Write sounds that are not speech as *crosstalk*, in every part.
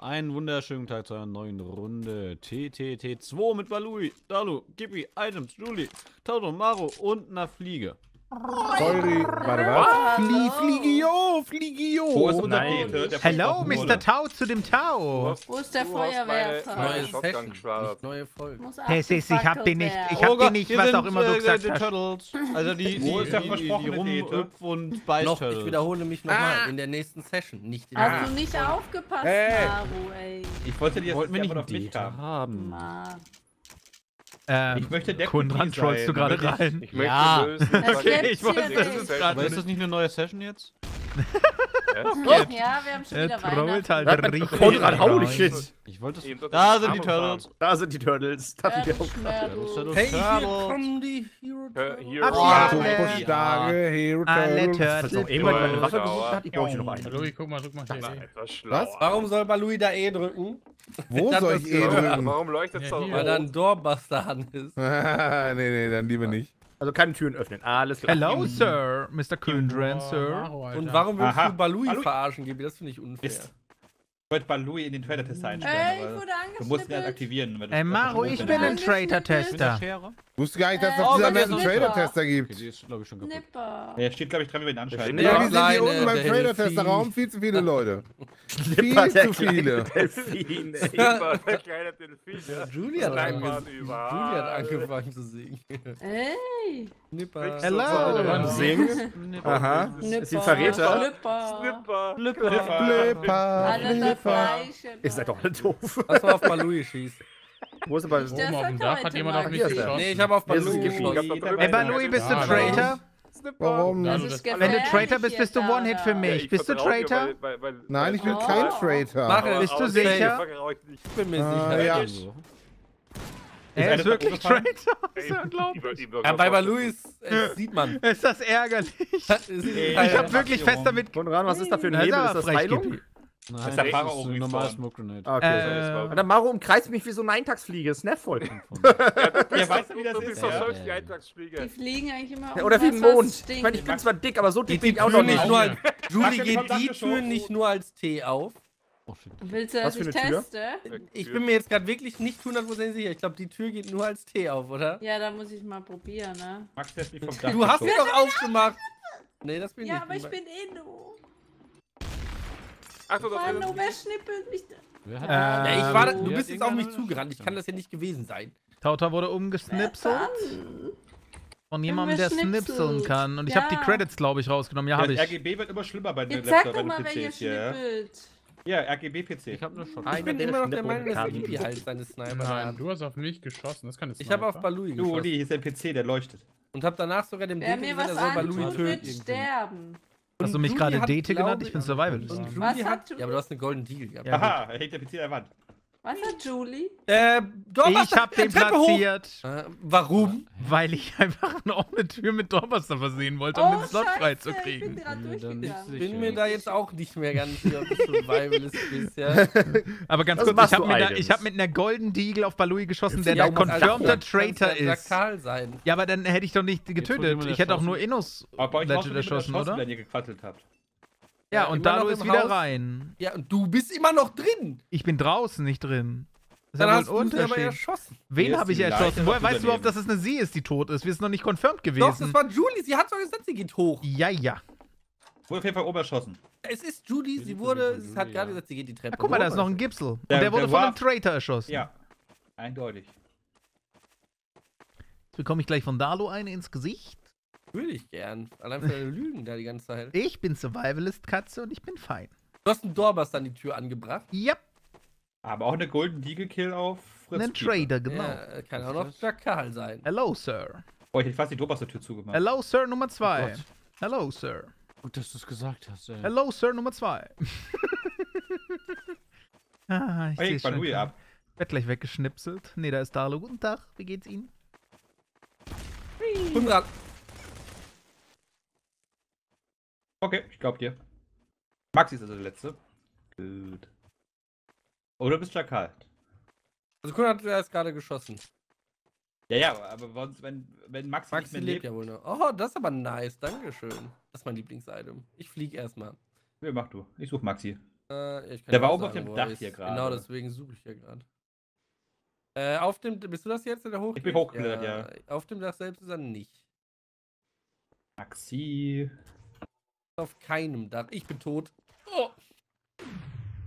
Einen wunderschönen Tag zu einer neuen Runde. TTT2 mit Balui, Dalu, Gippi, Items, Julie, Toto, Maro und einer Fliege. Sorry, warte was? Flie, Fliegio, Fliegio. Wo ist unser Nein. Bete? Der Hello, Mr. Tau zu dem Tau. Wo ist der du hast meine- Feuerwerfer? meine Neue Shotgun Session, nicht neue Folge. Das ist, ich hab den nicht, ich hab den nicht, was sind, auch immer du gesagt hast. Turtles. Also die, *laughs* Wo die, ist der versprochene und Noch, ich wiederhole mich nochmal in der nächsten Session, nicht in der Hast du nicht aufgepasst, Hey. Maru, ey? Ich wollte dir jetzt einfach nicht noch Date haben. Ähm, Ich möchte der Kundran trollst du gerade ich- rein. Ich möchte Ja. lösen. Das was gibt's ich- was nicht. ich- ist was Aber ist das nicht eine neue Session jetzt? Oh, ja, wir haben schon Er wieder Weihnachten. halt richtig. Konrad, holy shit. Ich wollte es. Eben so Da das sind die Turtles. Da sind die Turtles. Da sind die auch. Turtles, Turtles, Hey, hier Turtles. kommen die Hero Ja. Starke Hero Alle Turtles. Turtles. Was auch immer die meine Waffe gesucht hat, ich brauche hier noch eine. Hallo, guck mal, guck mal. Schlau. Warum soll Balui da eh drücken? Wo soll ich eh drücken? Warum leuchtet es Ja, so hier. Weil da ein Doorbuster an ist. *laughs* nee, nee, dann lieber nicht. Also keine Türen öffnen. Alles klar. Hello, Sir, Mr. Kundran, Sir. Und warum willst Aha. du Balui Balui. verarschen, Gibi? Das finde ich unfair. Ist- Ich wollte Balui in den Trailer-Tester einstellen, Ey, ich wurde du musst ihn angeschnippelt. aktivieren. Ey, Maro, ich bin ein. Traitor-Tester. Schere? Wusste gar nicht, dass Äh, das oh, dieser bei einen mir ist Trailer-Tester Okay, gibt. die ist, glaube ich, schon kaputt. Nipper. Ja, steht, glaube ich, dran, wie wir ihn anschalten. Ja, die sind hier unten beim der Trailer-Tester-Raum. Delfin. Viel zu viele Leute. Viel Viel zu viele. Delfin, ey. *laughs* Der kleine Delfin. Julie hat, angefangen zu singen. Ey, Nipper. Hello. Singen. Aha. Ist sie ein Verräter? Nipper. Snipper. Flipper, Das Flipper. Gleiche. Ihr seid doch alle doof. Lass mal auf Balui schießen. Wo ist aber... Der Oben auf dem Dach hat jemand auf mich geschossen. Nee, ich habe auf Das Balui geschossen. Ey, Balui, bist du Ja, Traitor? Warum? Das Das Wenn du Traitor bist, bist du. One-Hit für Ja, mich. ich Bist du Traitor? weil- weil- weil- Nein, ich bin Oh. kein Traitor. Mach. Bist du sicher? ich bin mir Ah, sicher. ja. Er ist wirklich? Traitor? Ey, Ist ja unglaublich. Ja, bei es sieht man. Ist das ärgerlich? Ich habe wirklich fest damit... Konrad, was ist da für ein Das Hebel? Ist das Heilung? Nein, ist der das ist auch ein normaler respawn. Smoke Grenade. Ah, Okay. Äh, Und der Maro umkreist mich wie so eine Eintagsfliege. *laughs* Ist nervvoll. Ja, weißt du, wie das Du ist? bist Ja. doch selbst die Die Eintagsfliege. fliegen eigentlich immer Ja, um oder wie ein Mond. Ich meine, ich bin zwar dick, aber so dick Geht bin die ich auch noch nicht nur als, Julie, der geht die. Tür nicht nur als T auf? Oh. Willst du, dass für ich teste? Ich bin mir jetzt gerade wirklich nicht 100% sicher. Ich glaube, die Tür geht nur als T auf, oder? Ja, da muss ich mal probieren, ne? Max vom Dach Du hast sie doch aufgemacht. Nee, das bin Ja, ich aber ich bin eh du. Achtung, Mann, oh, wer schnippelt mich da? Wer hat Äh, Ja, ich war, da- Ähm, du bist jetzt auf mich zugerannt. Ich kann das ja nicht gewesen sein. Tauta wurde umgesnipselt von jemandem, der snipseln kann. Und ich habe die Ja. Credits, glaube ich, rausgenommen. Ja, habe ich. RGB wird immer schlimmer bei den Jetzt sag Laptop, doch bei mal, den wer hier PCs. Ja, schnippelt. ja RGB-PC. Ich habe eine Shot. Ich bin immer noch der Meinung, dass Gibi halt seine Sniper Nein, hat. du hast auf mich geschossen. Das kann Ich habe auf Balui Du, geschossen. die hier ist der PC, der leuchtet. Und habe danach sogar dem Wer Dete mir gesagt, was er soll Balui antut, wird töten. sterben. Hast du mich gerade glaub genannt? Ich bin Survivalist. Was hat. Julie? Ja, aber du hast einen Golden Deagle gehabt. Aha, er hängt der PC an der Wand. Was hat Julie? Äh, Dorbuster, Ich habe den Treppe platziert, Äh, warum? weil ich einfach eine offene Tür mit Doorbuster versehen wollte, um den Slot frei zu Oh, Ich kriegen. bin Ja, ist Bin mir da jetzt auch nicht mehr ganz sicher, ob du Survivalist *laughs* bist, ja. Aber ganz Das kurz, ich habe ich hab mit einer Golden Deagle auf Balui geschossen, der Ja, der also confirmter als Traitor ist. Ja, aber dann hätte ich doch nicht getötet. Ich hätte auch nur Innos Legend erschossen, oder? wenn ihr gequattelt habt. Ja, Ja, und im ist wieder Haus. rein. Ja, und du bist immer noch drin. Ich bin draußen, nicht drin. Das ist Dann hast du aber erschossen. Wen habe ich erschossen? Woher weißt du überhaupt, dass es eine sie ist, die tot ist? Wir sind noch nicht confirmed Doch, das gewesen. war Julie. Sie hat doch gesagt, sie geht hoch. Ja, ja. Wurde auf jeden Fall oben erschossen. Es ist Julie. Sie wurde. Sie hat gerade gesagt, sie geht die Treppe Ah, guck mal, da ist hoch. noch ein Gipsel. Und Der- der wurde der von einem Traitor erschossen. Ja, eindeutig. Jetzt bekomme ich gleich von Dalu eine ins Gesicht. Würde ich gern. Allein für deine *laughs* Lügen da die ganze Zeit. Ich bin Survivalist-Katze und ich bin fein. Du hast einen Doorbuster an die Tür angebracht. Ja, Aber auch eine Golden Deagle Kill auf Fritz einen. Trader, genau. Ja, kann auch noch? Jakal sein. Hello, Sir. Oh, ich hätte fast die Dobaster-Tür zugemacht. Hello, Sir Nummer zwei. Gott. Hello, Sir. Gut, dass du es gesagt hast, ey. Hello, Sir Nummer zwei. *laughs* ah, ich Hey, seh's schon. Ab. Werd gleich weggeschnipselt. Nee, da ist Dalu. Guten Tag, wie geht's Ihnen? Konrad, Okay, ich glaub dir. Maxi ist also der Letzte. Gut. Oder du bist Jakal. also Konrad hat erst gerade geschossen. Ja, ja, aber sonst, wenn, wenn Maxi, Maxi nicht mehr lebt lebt, ja wohl noch. Oh, das ist aber nice. Dankeschön. Das ist mein Lieblingsitem. Ich flieg erstmal. ja, mach du. Ich such Maxi. Äh, ich Der war auch oben auf dem Dach er hier Genau, gerade. deswegen suche ich ja gerade. Äh, auf dem, bist du das jetzt in der Hoch? Ich bin hochgeklettert, ja. Auf dem Dach selbst ist er nicht. Maxi. Auf keinem Dach. Ich bin tot. Oh,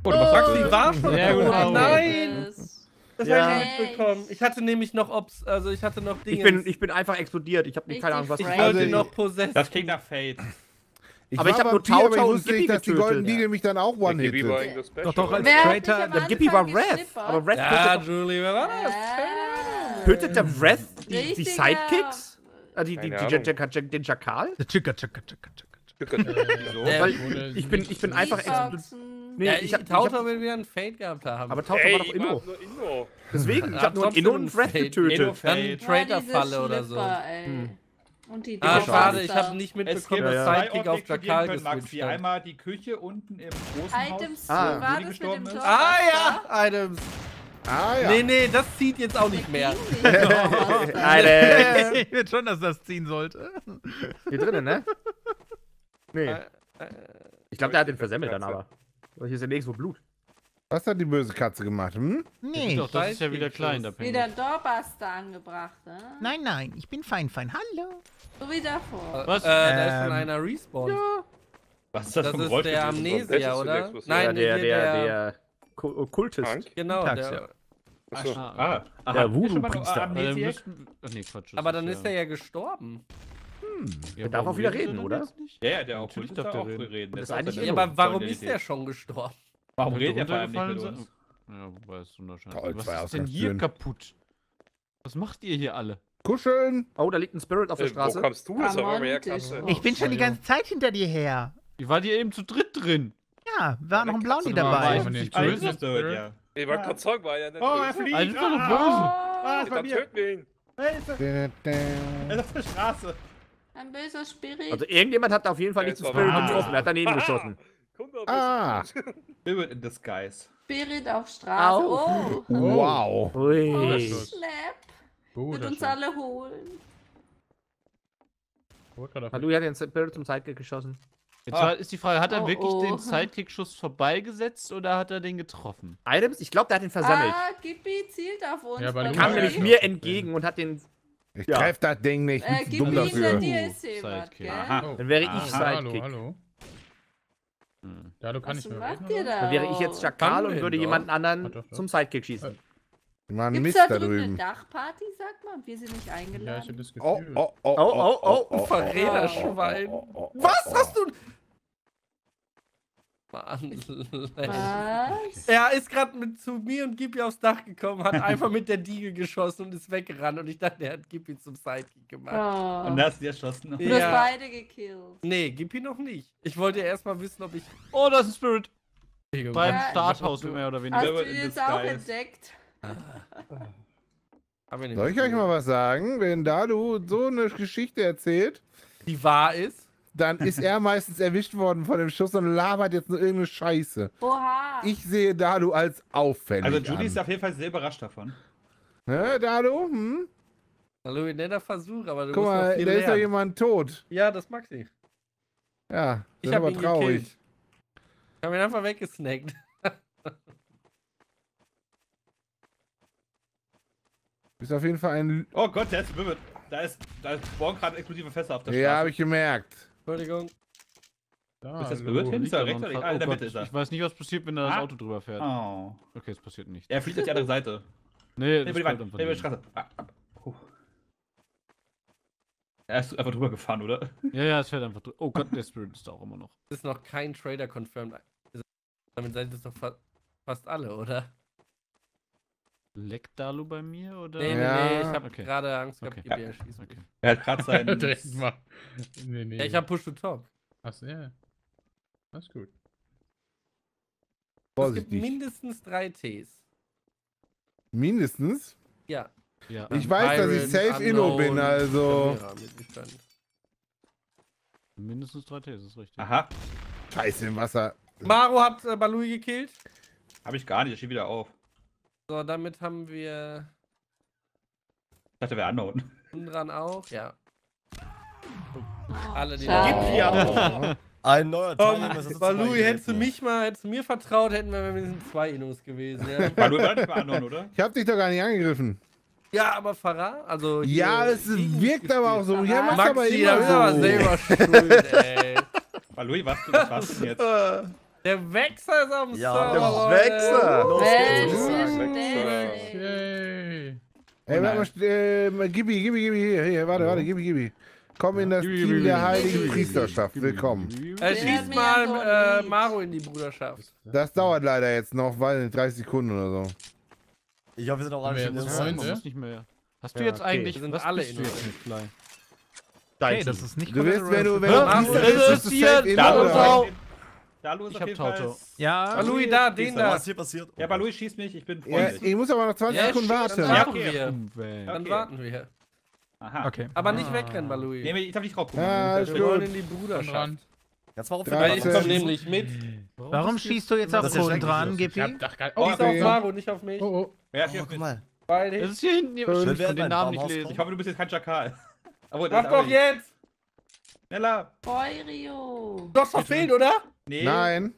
du machst Maxi. Sie war schon Sehr gut, tot. Mauro. Nein! Das- Das Ja. habe ich nicht mitbekommen. Ich hatte nämlich noch Ops, also ich hatte noch Dinge. Ich bin, ich bin einfach explodiert. Ich habe keine Ahnung, was ich wollte Also, noch Possess. Das klingt nach Fate. Aber ich war hab nur Taucher ich und Gippy dass die. Golden Eagle mich dann auch das Special. Doch, doch, als Wer Traitor. Der Gippy war Wrath. Aber Wrath Ja, tötet, Julie, wer war das? Ah. tötet der Wrath die, Sidekicks? Äh, die, die, die, den Schakal? Der Chicka, Chicka, Chicka, Chicka. Wieso? Der- Weil ich bin, ich bin einfach. Nee, ja, ich ich hab- ich Taucher hab- will wieder ein Fade gehabt haben. Aber Taucher Ey, war doch Inno. Deswegen, ich hab nur trotzdem Inno und ein Wrath Fade. getötet. Inno Dann. Traitor-Falle oder so. Hm. Und die Ah, schade, ich habe nicht Es mitbekommen, dass ja. Sidekick auf Jakal geswitcht hat. Einmal die Küche unten im großen Items, Haus, Ah. war das mit dem. Tor? Ah ja, Items. Ah ja. Nee, nee, das zieht jetzt auch nicht mehr. Alter. *laughs* *laughs* Ich will schon, dass das ziehen sollte. Hier drinnen, ne? Nee. Äh, äh, Ich glaube, der hat den versemmelt dann aber. Hier ist ja nirgendwo Blut. Was hat die böse Katze gemacht? Hm? Nee. Doch, das ist ja wieder klein, der Wieder. Doorbuster angebracht, ne? Nein, nein, ich bin fein, fein. Hallo. So wie davor. Was? Äh, da ist schon Ähm, einer respawned. Was ist das, Das für ein der Amnesia, oder? Nein, Ja, der, der, der Ku- Okkultist. Tank? Genau, der, ja. Achso. Ah, Ah. Der Voodoo-Priester. aber dann ja- ist er ja gestorben. Ja, Der darf auch wieder er reden, oder? Ja, ja, der Natürlich Okkult darf der auch reden. reden. Das ist auch eigentlich Ja, aber warum ist der schon gestorben? Warum redet er vor allem nicht mit uns? Ja, wobei es. Toll, Was ist denn hier kaputt? Was macht ihr hier alle? Kuscheln. Oh, da liegt ein Spirit auf der Äh, wo Straße. kommst du jetzt aber Tisch. Katze? Ich bin schon die ganze Zeit hinter dir her. Ihr wart hier eben zu dritt drin. Ja, war noch ein Blaunie Katze, dabei. Ah, böse. ja. Ich wollte gerade sagen, war ja nicht Oh, er böse. fliegt! Also, ist doch noch Ah, Oh, ah, ist bei mir! töten wir ihn. Da. Er ist auf der Straße. Ein böser Spirit. Also irgendjemand hat auf jeden Fall Ja, nicht war Spirit getroffen. Er hat daneben geschossen. Kommt doch Ah. Spirit in disguise. Spirit auf Straße. Au. Oh. Wow. Ui. Oh. Guter Wird uns alle holen. Hallo, hat den Spirit zum Sidekick geschossen. Jetzt Ah. ist die Frage, hat er Oh, wirklich oh. den Sidekick-Schuss vorbeigesetzt oder hat er den getroffen? Items? Ich glaube, der hat den versammelt. Ah, Gippi zielt auf uns. Ja, Kam nämlich mir entgegen und hat den. Ich Ja. treff das Ding nicht. Äh, Ich bin zu Gippi dumm dafür. dir ist jemand, Sidekick. gell? Aha. Oh. Dann wäre ich Aha, Hallo, Sidekick. hallo. Hm. Ja, du kannst Was nicht mehr macht reden. ihr da? Dann wäre ich jetzt Schakal und würde doch. jemanden Ah, anderen zum Sidekick schießen. Wir machen Gibt's Mist da drüben eine. Dachparty, sag mal? Wir sind nicht Ja, ich hab eingeladen. das Gefühl. Oh, oh, oh, Oh, oh, oh, Verräterschwein. oh, oh, Was oh. hast du? Was? Er ist gerade zu mir und Gippi aufs Dach gekommen, hat einfach mit der Diegel geschossen und ist weggerannt. Und ich dachte, er hat Gippi zum Sidekick gemacht. Oh. Und da hast du erschossen. Du Ja. hast beide gekillt. Nee, Gippi noch nicht. Ich wollte erst mal wissen, ob ich. Oh, das ist ein Spirit. Beim Ja, Starthaus du- mehr oder Hast weniger. Spirit du jetzt auch entdeckt? Soll ich euch mal was sagen? Wenn Dalu so eine Geschichte erzählt, Die wahr ist. Dann ist er *laughs* meistens erwischt worden von dem Schuss und labert jetzt nur irgendeine Scheiße. Oha. Ich sehe Dalu als auffällig. Also Judy an. ist auf jeden Fall sehr überrascht davon. Ne, Dalu? Hm? Hallo, ein netter Versuch, aber du Guck musst noch mal, viel da ist doch lernen. jemand tot. Ja, das mag sie. Ja, das Ich ist hab aber ihn traurig. gekillt. Ich hab ihn einfach weggesnackt. *laughs* Ist auf jeden Fall ein. Oh Gott, der ist verwirrt. Da ist, da ist spawnen gerade explosive Fässer auf der Ja, habe Straße. ich gemerkt. Entschuldigung. Da, Ist das berührt hin? Ist er rechts oder? Ah, in der oh Mitte ist er. Ich weiß nicht, was passiert, wenn da das Ah. Auto drüber fährt. Oh. Okay, es passiert nicht. Er fliegt auf die andere Seite. Nee, das fällt Wand, einfach nicht. Straße. Ah, ah. Puh. Er ist einfach drüber gefahren, oder? Ja, ja, es fällt einfach drüber. Oh Gott, der Spirit ist da auch immer noch. Es ist noch kein Trader confirmed. Damit seid ihr doch fa fast alle, oder? Leckt Dalu bei mir oder? Nee, nee, Ja. nee, ich hab Okay. gerade Angst gehabt, Okay. Gippi erschießt mich. Okay. Er hat gerade seinen. *laughs* Direkt mal. Nee, nee. Ja, ich hab Push to Talk. Achso, ja. Das ist gut. Es gibt mindestens drei Ts. Mindestens. Ja. Ja. Ich weiß, dass ich Byron, safe Inno bin, also. Mindestens drei T, das ist richtig. Aha. Scheiße im Wasser. Maro hat äh, Balui gekillt. Hab ich gar nicht, er steht wieder auf. So, damit haben wir Ich dachte, wäre unknown. Undran auch. Ja. Oh, Alle, die ja. Ein neuer Komm, Teilnehmer ist beigetreten. hättest du mich mal, hättest du mir vertraut, hätten wir mindestens zwei Innos gewesen, ja. War nicht bei anderen, oder? Ich hab dich doch gar nicht angegriffen. ja, aber Farah, also. Ja, es wirkt aber auch so. Ja, machst aber da immer aber so. selber schuld, ey. Balou, was, was warst du denn jetzt? *laughs* Der Wechsel ist am Ja, Server, der. Wechsel. Sagen. Mensch. Yay. Ey, warte mal, äh, Gibi, Gibi, Gibi, hier, hier, warte, warte, Gibi, Gibi. Komm in das Team der heiligen Priesterschaft. Willkommen. Äh, Der hat schieß mich mal äh. Maro in die Bruderschaft. Das dauert leider jetzt noch, weil in 30 Sekunden oder so. Ich hoffe, wir sind auch alle schon Freunde? nicht mehr. Hast du Ja, jetzt okay. eigentlich. Wir sind was alle bist du in Fly? Hey, das ist nicht Du wirst, wenn du, wenn Hä? du Was Priester ist bist, bist du Dalu ist Ich auf hab jeden Fall. Tauto. Ja, Balui, da, den Fall. da. Was hier passiert? Ja, Balou, schieß mich, ich bin Ja, freundlich. ich muss aber noch 20 Ja, Sekunden warten. Dann Ja, warten okay. wir. Dann Okay. warten wir. Aha. okay. Aber nicht wegrennen, Balui. Nee, ich darf nicht drauf gucken. Ja, Das ist Wir wollen in die Bruderschaft. Jetzt auf Ja, Weil ich komm nämlich mit. Warum schießt du jetzt auf ja Kohlen dran, Gippi? hab doch gar Oh, Schieß okay. auf Maro, nicht auf mich. Oh, oh. Oh, hier guck mal. Das ich. ist hier hinten. Ich kann den Namen nicht lesen. Ich hoffe, du bist jetzt kein Schakal. Aber Mach doch jetzt! Schneller. Feurio. Du hast verfehlt, oder? Nee. Nein.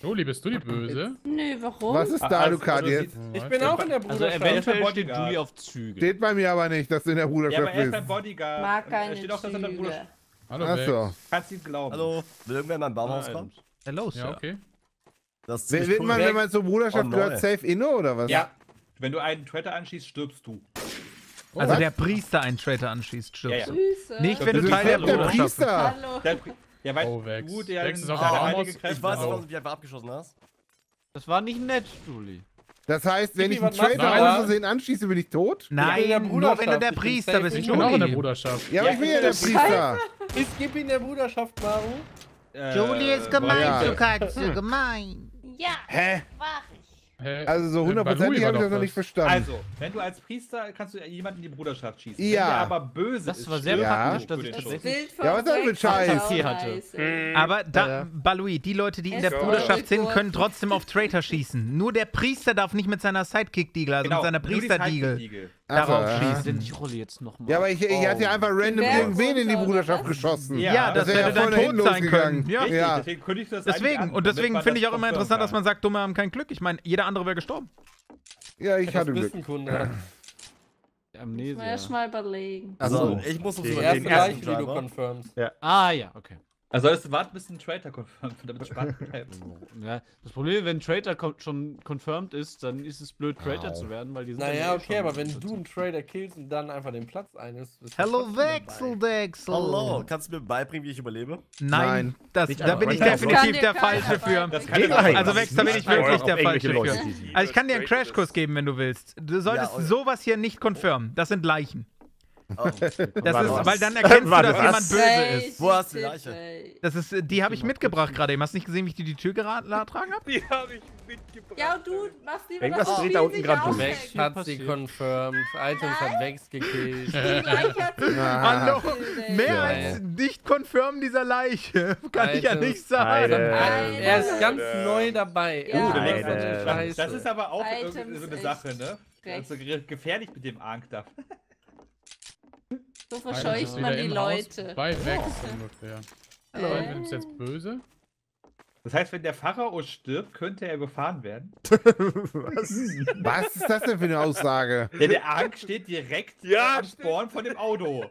Juli, bist du die Böse? Nö, warum? Was ist Ah, da, also, Lukat, also, jetzt? Ich bin auch in der Also Bruderschaft. eventuell steht Bodyguard. Julie auf Züge. Steht bei mir aber nicht, dass du in der Ja, aber Bruderschaft er ist bist. Bodyguard. Mag er keine steht auch, dass er ein Bruder. Züge. Hallo, Achso. Kannst du ihm glauben. Hallo, will irgendwer in mein Ah, Baumhaus kommen? Adams. Hello, Ja, Sir. okay. Das ist Wird wird man, cool. wenn man zur Bruderschaft Oh, gehört, safe inno oder was? Ja. Wenn du einen Traitor anschießt, stirbst du. Also Was? der Priester einen Traitor anschießt, stirbst Ja, du. Grüße. Nicht, wenn Du du bist Teil der der Bruderschaft bist. Priester. Hallo. Der, ja, weil Oh, Vex. du der Vex ist auf der der heilige. Kräfte Ich weiß aber, wie du einfach abgeschossen hast. Das war nicht nett, Julie. Das heißt, wenn ich einen Traitor aus Versehen anschieße, bin ich tot? Nein, in der nur wenn du der Ich Priester bist, Ich bin auch in der Juli. Bruderschaft. Ja, aber Ja, ich bin ja ich der Priester. Ist Gippi in der Bruderschaft, Maro? Äh, Julie ist gemein, Ja. du Katze, gemein. Ja, Hä? mach Hä? Also so Äh, hundertprozentig habe ich das noch nicht verstanden. Also, wenn du als Priester kannst du jemanden in die Bruderschaft schießen. Ja. Wenn der aber böse Das ist, war sehr stirbst praktisch, dass für ich den Schuss. tatsächlich- Ja, was ist das für ein Rex Scheiß? Okay hatte. scheiße. Aber da, Balui, die Leute, die in der Bruderschaft sind, können trotzdem auf Traitor schießen. Nur der Priester darf nicht mit seiner Sidekick-Diegel, also Genau, mit seiner Priester-Diegel, darauf ja. schießen. Denn ich rolle jetzt nochmal. Ja, aber ich, ich hatte ja einfach random Wer irgendwen in die Bruderschaft was? geschossen. Ja, Ja, das das hätte ja Tod nach sein können. losgegangen. Ja. Richtig, Ja. deswegen kündigt das eigentlich Deswegen, an, und deswegen finde ich das auch immer interessant, dass kann. man sagt, Dumme haben kein Glück. Ich meine, jeder andere wäre gestorben. Ja, ich Das hatte Glück. Wissenkunde. *laughs* Amnesia. Mal erst mal überlegen. Also, ich muss uns Die über erste den Leiche, ersten die du Driver. confirmst. Ah, ja, okay. Also solltest du warten, bis ein Traitor confirmed wird, damit es spannend *laughs* bleibt. Ja, das Problem, wenn Traitor kon- schon confirmed ist, dann ist es blöd, Traitor zu werden, weil die sind Naja, dann eh okay, schon aber wenn du einen Trader killst und dann einfach den Platz trotzdem dabei. Wechseldechsel. Hallo, kannst du mir beibringen, wie ich überlebe? Nein, Nein. das, Nicht da bin ich definitiv der Falsche für. Also Wex, da bin ich wirklich der Falsche für. Also ich kann dir einen Crashkurs geben, wenn du willst. Du solltest sowas hier nicht confirmen. Das sind Leichen. Oh. *laughs* Das ist, weil dann erkennst du, Warte, dass was? jemand böse ist. Wo hast du die Leiche? Das ist, die habe ich mitgebracht gerade. eben. Hast du nicht gesehen, wie ich dir die Tür geraten ertragen habe? *laughs* Die habe ich mitgebracht. Ja, und du machst lieber, Irgendwas das dreht da unten grad durch. Aufregt. hat sie confirmed. Items hat Vex gekillt. Die Leiche hat sich Hallo, mehr Ja. als nicht confirm dieser Leiche. *laughs* Kann ich ja Alter. nicht sagen. Alter. Alter. Er ist ganz neu dabei. Ja. Oh, Alter. Das ist aber auch Items irgendwie so eine Sache, ne? Also ge- gefährlich mit dem Ankdaf. So verscheucht man die Leute. Bei Vex ungefähr. Hallo, Äh. bist jetzt böse? Das heißt, wenn der Pharao stirbt, könnte er überfahren werden. *laughs* Was ist das denn für eine Aussage? Ja, der Ank steht direkt Ja, am Spawn von dem Auto.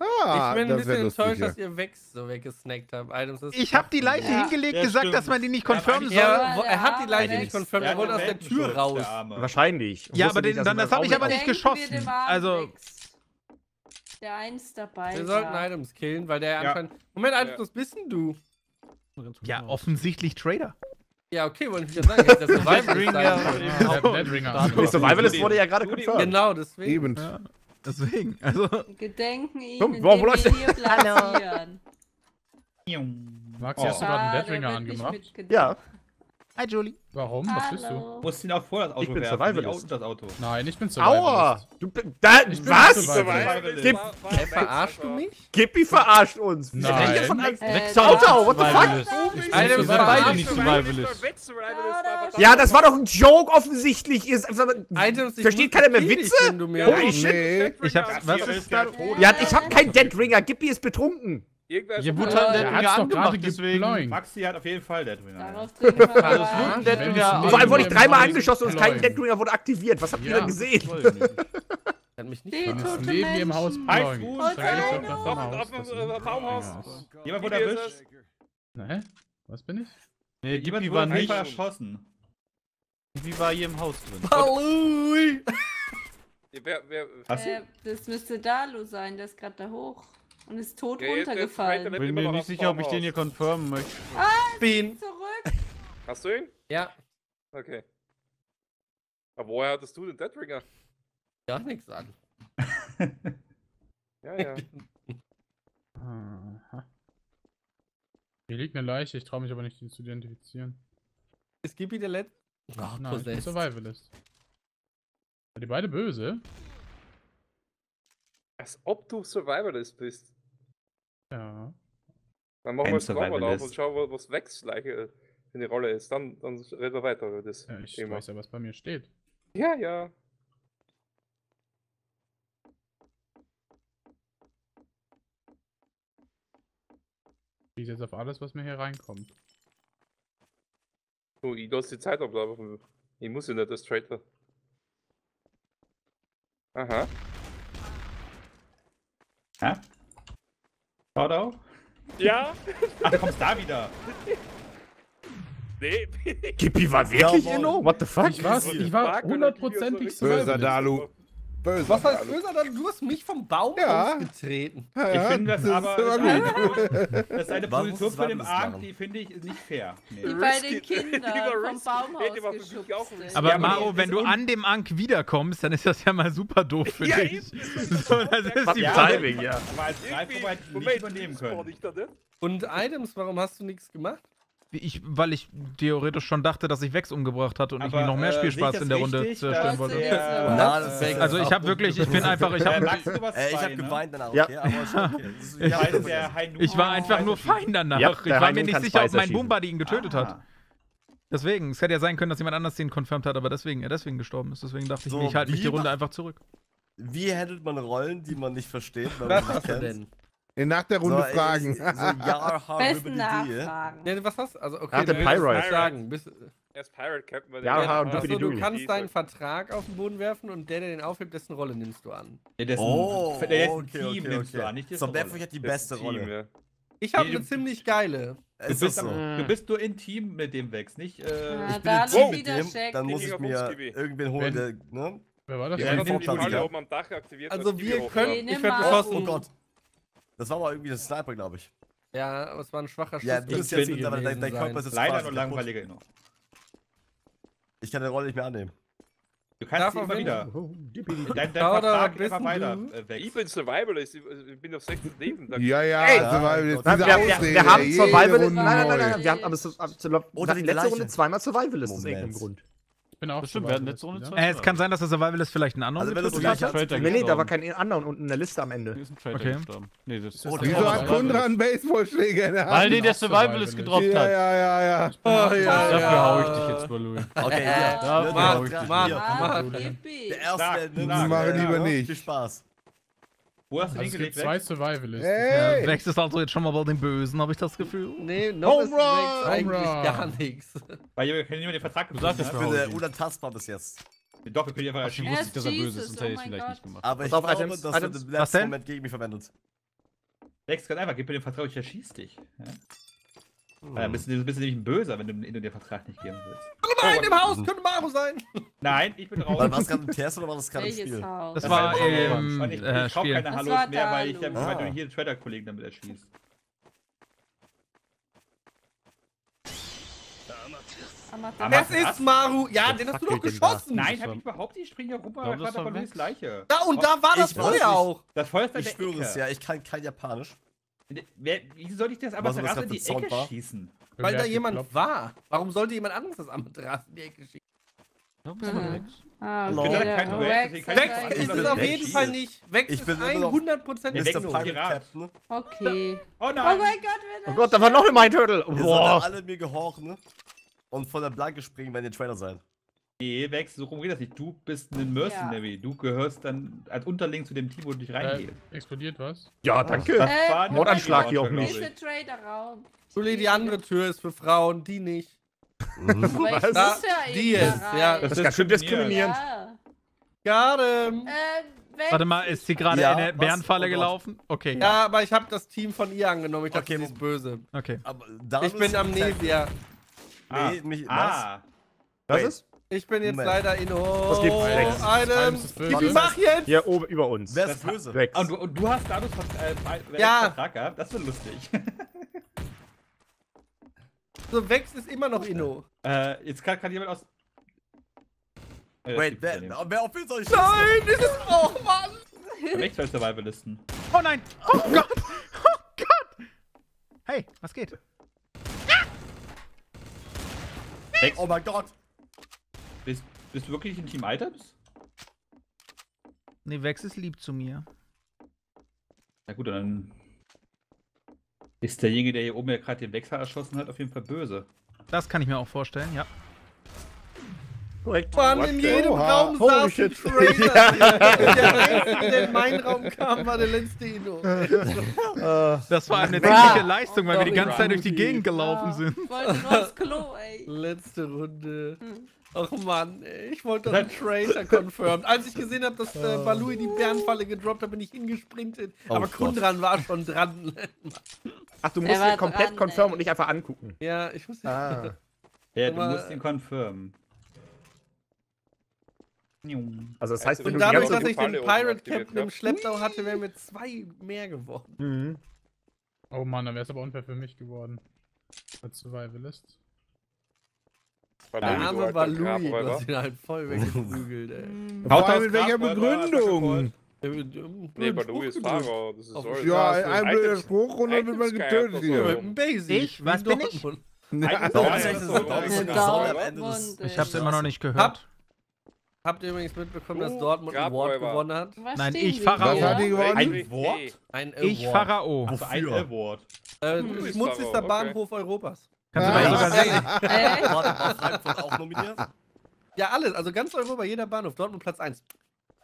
Ah, ich bin ein bisschen enttäuscht, dass ihr Vex so weggesnackt habt. Items ist Ich habe die Leiche Ja. hingelegt, Ja, gesagt, stimmt. dass man die nicht aber soll. Ja, er hat die Leiche nicht Vex. confirmed, er wollte aus der Tür raus. Wahrscheinlich. Ja, aber den- dann- er das hab ich aber nicht geschossen. Also- Vex. Der eins dabei Wir sollten. Items killen, weil der Ja. anscheinend. Moment, Items, Ja. was bist denn du? Ja, offensichtlich Trader. Ja, okay, wollte ich ja sagen. Der *laughs* Survival Deadringer. sein. Der. Survivalist wurde ja gerade confirmed. Genau, deswegen. Eben. Ja, deswegen. Also, Gedenken Komm, indem warum wir läuft ihn hier platzieren. Maxi, hast du gerade einen Deadringer angemacht? Ja, hi Julie. Warum? Was bist du? Hallo. Musst ihn auch vor das Auto Ich bin werfen, Survivalist. unter das Auto. Nein, ich bin aua! Survivalist. Du, bin- da, Ich bin was? Survivalist. Gib, verarschst du mich? Gippi verarscht uns. Nein. Ich von einem- Äh, Auto, what the fuck? Survivalist. Sind beide verarschst nicht du? Survivalist. Ja, das war doch ein Joke offensichtlich. Ihr- Items, ich Versteht keiner mehr Witze? du Holy shit. Nee. Ich hab's. Was ist da? Ja, ich hab keinen Deadringer. Gippi ist betrunken. Irgendwer Hier Ja, hat's Dinger doch gerade angemacht, deswegen. geploinkt. Maxi hat auf jeden Fall Deadwinger. Ja. Darauf Also es wurde ein Deadwinger Vor allem wurde ich Leben dreimal im angeschossen und kein. Deadwinger wurde aktiviert. Was habt ihr Ja. denn gesehen? Die *laughs* Hat mich nicht tote Wenn es neben dem Haus Menschen. Hi, bleibt. Fuß. doch Auf- dem, dass äh, Baumhaus. Ja. Jemand wurde erwischt. Hä? Was bin ich? Nee, Jemand Gibi wurde war nicht. erschossen. Gibi war hier im Haus drin. Balui! *laughs* Wer, wer, Was? Äh, das müsste Dalu sein, der ist gerade da hoch. Und ist tot Ja, jetzt- runtergefallen. er Bin mir nicht sicher, ob ich den hier confirmen möchte. Bin. Zurück! Hast du ihn? Ja, Okay. Aber woher hattest du den Deadringer? gar nichts an. *laughs* Ja, ja. Hier liegt eine Leiche, ich traue mich aber nicht, die zu identifizieren. Ist Gibi der letzte? Ach, Nein, ich bin possessed. Survivalist. Seid ihr beide böse? Als ob du Survivalist bist. Ja. Dann machen wir Scroll auf Survivalist. und schauen, was Wex gleich äh, in die Rolle ist. Dann, dann reden wir weiter über das ja ich Thema. weiß ja, was bei mir steht. Ja, ja. Ich jetzt auf alles, was mir hier reinkommt. Du, ich lasse die Zeit ablaufen. Ich muss ja nicht als Traitor. Aha. Hä? Shoutout? Ja? *laughs* Ach, du kommst da wieder. Nee. Gibi war wirklich Jawohl. Inno? What the fuck? Ich, ich war hundertprozentig Böser Survivalist. Dalu. Böser Was heißt Dalu. böser dann? Du hast mich vom Baum Ja. ausgetreten. Ja, Ich finde das, ist aber ist gut. eine, das ist eine Position es Arc, machen? die finde ich nicht fair. Nee. Die bei den. Kindern *laughs* vom. Baumhaus geschubst. Aber Ja, aber Maro, wenn das du an dem Ank wiederkommst, dann ist das ja mal super doof für Ja, dich. *laughs* So, das ist die Ja, Frage. ja. Aber als ich nicht übernehmen können. Nicht. Und Items, warum hast du nichts gemacht? Ich, weil ich theoretisch schon dachte, dass ich Wex umgebracht hatte und ich mir noch mehr äh, Spielspaß ich in der Runde richtig, zerstören wollte. der- Na, das ist Also ich habe wirklich, ich bin einfach, ich habe Äh, ich habe geweint danach, Ja. okay, aber schon okay. Ich ja, ich war einfach nur fein danach. Ja, ich war mir nicht sicher, ob mein. Boomba ihn getötet hat. Ah. Deswegen, es hätte ja sein können, dass jemand anders den confirmed hat, aber deswegen, er deswegen gestorben ist. Deswegen dachte ich So, mir, ich halte mich die Runde einfach zurück. Wie handelt man Rollen, die man nicht versteht, wenn man Was kennt? denn? Nach der Runde so, fragen. äh, So, ja, *laughs* Besten über die Idee. nachfragen. Ja, was hast du? Also, okay, Ach, der du musst Pyroid. nicht sagen. Bist, Er ist Pirate Captain. weil ja, ja, Ah, du, so, du kannst deinen Vertrag auf den Boden werfen und der, der den aufhebt, dessen Rolle nimmst du an. Ja, dessen, Oh, der dessen okay, Team okay, nimmst du okay. an, nicht So, Rolle. Hat die beste Team, Rolle. ja. Ich habe Nee, eine ziemlich geile. Du bist, so? du bist nur intim mit dem Wex, nicht? Äh, Ja, Ich bin da im Team hat mit wieder dem, dann den muss ich mir irgendwen holen, der, ne? Wer war das? Ja, Ja, Vorplatziger. Falle oben am Dach aktiviert. Also wir hoch- können- ich werd Maro. beschossen. Oh Gott. Das war mal irgendwie ein Sniper, glaube ich. Ja, aber es war ein schwacher Schuss. Ja, du bist jetzt mittlerweile, dein, dein. Körper ist jetzt Leider nur langweiliger noch. Ich kann die Rolle nicht mehr annehmen. Du kannst Darf sie immer wieder. Oh, Dein, dein Vertrag immer weiter äh, weg. Ich bin Survivalist. Ich, ich bin auf 16 Leben. Ja, ja, Ey! jetzt Wir- wir, wir, wir haben jede Survival. Runde Nein, nein, nein, nein, wir haben aber zu, zu, zu, Oder die letzte. Runde zweimal Survivalist aus irgendeinem Grund. Ich bin auch Das stimmt, wir hatten letzte Runde zwei. Äh, es kann sein, dass der Survivalist vielleicht einen anderen Also wenn das gleich Nee, nee, da war kein anderer unten in der Liste am Ende. Hier ist ein Traitor Okay. gestorben. Nee, das ist Oh, Wieso Ja, hat Kundra einen Baseballschläger in der Hand? Weil den der Survivalist gedroppt Ja, hat. ja, ja, ja. Oh, ja, Dafür ja. hau ich dich jetzt, Balui. Okay, Äh, hier. Ja, Ah, Mann. Yippie. Der erste, Stark, der nimmt stark. Mach lieber nicht. Viel Spaß. Wo hast du Also den gelegt? zwei? Survivalists. Hey! Ja, Wex ist also jetzt schon mal bei den Bösen, habe ich das Gefühl. Nee, noch Home ist Run! Wex eigentlich Home Run! gar nichts. *laughs* Weil wir können niemand den Vertrag Du sagst Ich bin ich ihn. unantastbar bis jetzt. Doch, wir können einfach Ich erschießen. wusste nicht, dass er böse ist, sonst hätte ich oh es vielleicht nicht gemacht. Aber ich glaube, Items, dass du Items. im letzten? Moment gegen mich verwendet. Wex, ganz einfach, gib mir den Vertrag, ich erschieß dich. Weil dann bist du, du bist nämlich ein Böser, wenn du, wenn du den Vertrag nicht geben willst. Nein, im Haus könnte Maro sein. *laughs* Nein, ich bin raus. War das gerade im Test oder war das gerade im Spiel? Haus? Das Das war im Und ich, äh, ich Spiel. keine Das Hallos mehr, weil, ich, weil Ah. du hier Trader-Kollegen damit erschießt. Es ist Maru. Ja, den hast du doch da. Nein. Das hab ich überhaupt nicht. Ich spring hier rum, aber das gerade war von Louis Wex. Leiche. Da und da war das Ich nicht. auch. Das Feuer ist Ich spüre es ja, ich kann kein Japanisch. Wer, wieso soll ich das Amaterasu in die Ecke war? schießen? Weil da jemand geklopft? war. Warum sollte jemand anderes das Amaterasu in die Ecke schicken? Ah, Ich bin okay. leider der kein Duell, Wex deswegen hat kann Wex ich- eigentlich- ist es ich- auf ich- jeden ich- Fall nicht. Wex ich ist bin noch 100% Der Mr. Ist Pirate Pirat. Captain. Okay. Oh Oh nein! mein Gott, Oh Gott, da war noch ein Turtle. Ihr sollt alle mir gehorchen und von der Blanke springen, wenn ihr Trailer seid. Nee, Wex, so rum geht das nicht. Du bist ein Mercenary. Du gehörst dann als Unterling zu dem Team, wo du dich Äh, reingehst. explodiert was? Ja, danke. Das Äh, Mordanschlag hier auch nicht. der Trader-Raum. Juli, die andere Tür ist für Frauen, die nicht. *laughs* Muss Da- ja die ist, ja. rein. Das ist ganz schön diskriminierend. Ja. Got him. Äh, Wex. Warte mal, ist sie gerade Ja, in eine was? Bärenfalle Oh Gott. gelaufen? Okay. Ja, aber ich habe das Team von ihr angenommen. Ich dachte, Okay, sie ist böse. Okay. Aber Ich bin Amnesia. Nee, nicht. Was? Ah, Was Wait. ist? Ich bin jetzt Moment. leider in Was gibt's? Items. ist böse. Gibi, mach jetzt! Hier oben über uns. Wer ist böse? Wex. Ah, und, du, und du hast dadurch äh, Ja. Vertrag gehabt? Das wird lustig. *laughs* So, Vex ist immer noch Inno. äh, jetzt kann, kann jemand aus. Äh, Wait, wer, wer auf wen soll ich schießen? Nein, das ist. Oh Mann! *laughs* Rechts bei Survivalisten. Oh nein! Oh *laughs* Gott! Oh Gott! Hey, was geht? Wex, Oh mein Gott. Bist, bist du wirklich in Team Items? Nee, Vex ist lieb zu mir. Na gut, dann ist derjenige, der hier oben ja gerade den Wechsel erschossen hat, auf jeden Fall böse. Das kann ich mir auch vorstellen, ja. Korrekt. Mann, in the- jedem Oha. Raum Holy saß ein shit. Trailer. *laughs* Der einzige, der in meinen Raum kam, war der letzte Inno. *laughs* Das war eine Ah. ziemliche Leistung, weil wir die ganze Zeit durch die Gegend gelaufen Ah, sind. Ich wollte nur aufs Klo, ey. Letzte Runde. Hm. Ach Mann, ey, ich wollte doch einen Traitor confirmed. Als ich gesehen habe, dass äh, Balui die Bärenfalle gedroppt hat, bin ich hingesprintet. Oh Aber Gott. Kundran war schon dran. Ach, du musst hier komplett dran, confirmen ey. und nicht einfach angucken. ja, ich wusste. Ah. *laughs* Ja, du Aber- musst ihn confirmen. Also das heißt, Also wenn Und dadurch, dass ich den Pirate Captain im gehabt. Schlepptau hatte, wären wir zwei mehr geworden. Mhm. Oh Mann, dann wäre es aber unfair für mich geworden. Als Survivalist. War Der Louis, du arme alter Balui, du hast ihn halt voll *laughs* weggeprügelt, ey. Hm. Vor allem mit welcher Begründung? Nee, Balou ist Fahrer. Das ist so. dem Ja, ein blöder Spruch und dann wird man getötet hier. Ich? Was bin ich? Ich hab's immer noch nicht gehört. Hab- Habt ihr übrigens mitbekommen, dass Du Dortmund ein Award gewonnen hat? Nein, ich Pharao. Was hat die gewonnen? Ein Wort? Ein Ich Award. Pharao. Also ein? Award. Äh, Louis schmutzigster. Bahnhof Europas. Kannst du mir sogar sagen? *laughs* Äh? War, war Frankfurt auch nominiert? Ja, alles. Also ganz Europa, jeder Bahnhof. Dortmund Platz 1.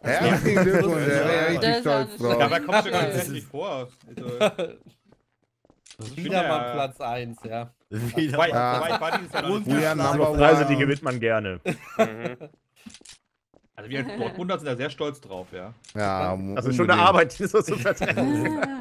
Herzlichen Glückwunsch, wäre Das richtig stolz drauf. Dabei kommst du ganz nicht vor. Also, Wieder ja- mal Platz 1, ja. Wieder war Und- We are Also number Preise, die gewinnt man gerne. Mhm. *laughs* Also wir als Dortmunder sind da sehr stolz drauf, ja. Ja, Das ist schon eine Arbeit, die so zu vertreten. *laughs*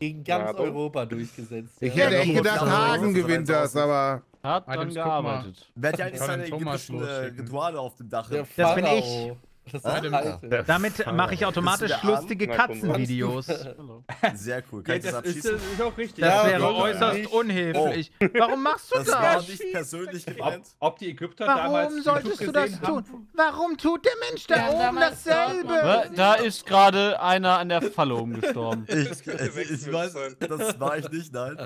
Gegen ganz Ja. Europa durchgesetzt. Ich ja. hätte echt Ja, gedacht, ja, Hagen ja, gewinnt ja, das, ja. aber Hat dann gearbeitet. Wer hat eigentlich Kann seine losschicken. Rituale auf dem Dach? Der Das bin ich. Das Ah, ja. alte. Damit mache ich automatisch lustige Katzenvideos. *laughs* Sehr cool. Ja, Kann ich das das ist, ist auch richtig. Ja, Das Ja, wäre doch, äußerst nicht. unhöflich. Warum machst du Das das? nicht persönlich Ob, gemeint. ob die Ägypter damals Warum solltest du das gesehen tun? haben? Warum tut der Mensch da Ja, oben dasselbe? Da ist gerade einer an der Falle umgestorben. *laughs* Ich, Das ich, ich weiß, das war ich nicht, nein.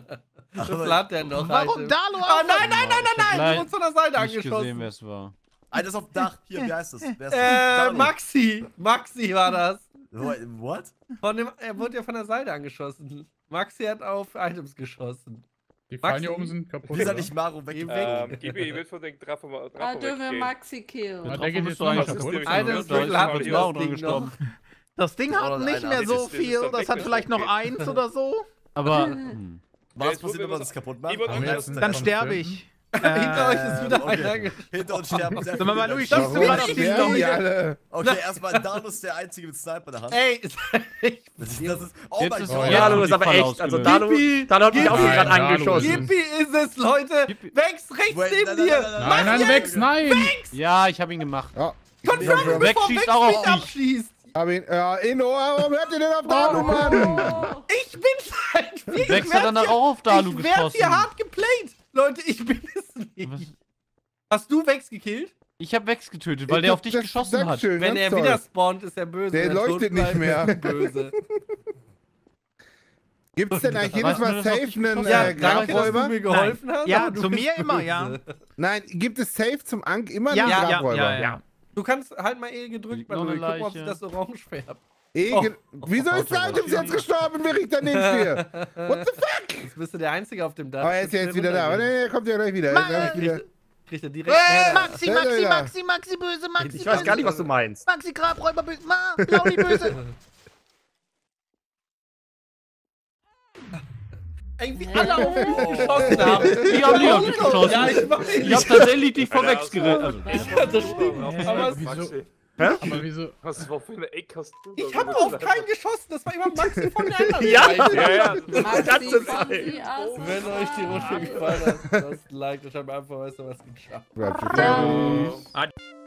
Was hat der noch? Warum? Dalu Ah, nein, nein, nein, nein, nein! Du wurdest von der Seite Nicht gesehen, angeschossen. wer es war. Eines auf dem Dach. Hier, wie heißt das? Wer ist das? Äh. Maxi. Maxi war das. What? Von dem, er wurde ja von der Seite angeschossen. Maxi hat auf Items geschossen. Die Fallen hier oben sind kaputt. Wie gesagt, oder? ich Maro weg. Geh weg. Ähm, Gibi, ich will von den Drachen mal Ah, dürfen wir. Maxi killen. Ja, der geht ist jetzt eigentlich kaputt. Items ist hat das Ding noch. gestorben. Das Ding hat nicht mehr so ist- das ist viel. Das hat vielleicht noch eins oder so. Aber. *laughs* Was passiert, wenn man das- kaputt macht? Dann sterbe ich. Hinter euch Äh, ist wieder okay. einer. Hinter uns sterben sehr Sag mal, viele Louis, schießt du gerade auf die Story? alle? Okay, erstmal Danus der Einzige mit Sniper in der Hand. Ey, Das ist, das ist, oh mein ist- Gott. Oh, Ja, Dalu ist aber echt. Also ausgelöst. Dalu, hat mich auch gerade angeschossen. Yippie ist es, Leute! Wex rechts Wait, neben dir! nein, nein, Wex, nein! ja, ich habe ihn gemacht. Confirm, Wex bevor schießt Wex auch mich auf dich. abschießt! hab ihn, ja, Inno, warum hört ihr denn auf Dalu, Mann? Oh. Ich bin wie Wex hat danach auch auf Dalu Ich werd geschossen. hier hart geplayt! Leute, ich bin es nicht. Was? Hast du Wex gekillt? Ich habe Wex getötet, weil der auf dich Das- geschossen hat. Dankeschön, Wenn er toll. wieder spawnt, ist er böse. Der er leuchtet nicht mehr. Böse. Gibt's denn eigentlich jedes Mal das safe nicht einen Ja, äh, danke, dass du Grabräuber? mir geholfen hast. Ja, zu mir immer, böse. ja. Nein, gibt es safe zum Ank immer Ja, einen ja, ja, Grabräuber? ja, ja. Du kannst halt mal E gedrückt, Liegt mal gucken, ob sich das orange färbt. Oh. ge- Wieso ist der Items jetzt gestorben, während ich daneben stehe? What the fuck? Jetzt bist du der Einzige auf dem Dach. Aber er ist ja jetzt wieder da. Aber nee, er kommt ja gleich wieder. Ich wieder. Kriegt er direkt Header. Maxi, Maxi, Maxi, Maxi böse, Maxi Ich weiß gar nicht, was du meinst. Maxi Grabräuber böse, Ma, Blauli böse. Irgendwie alle auf mich geschossen haben. Ich hab nicht auf dich geschossen. Ja, ich. Ich hab tatsächlich dich vorweggerannt. Also, Ja, das stimmt. Aber es-? Hä? Aber wieso? Was war für eine Eck hast du? Ich hab auf keinen geschossen, das war immer Maxi von der *laughs* anderen Ja. Seite. Ja, ja. *laughs* Maxi ganze Zeit. Aus. Wenn euch die Runde gefallen hat, lasst ein Like, dann schreibt einfach, weißt du was geschafft. Gefällig.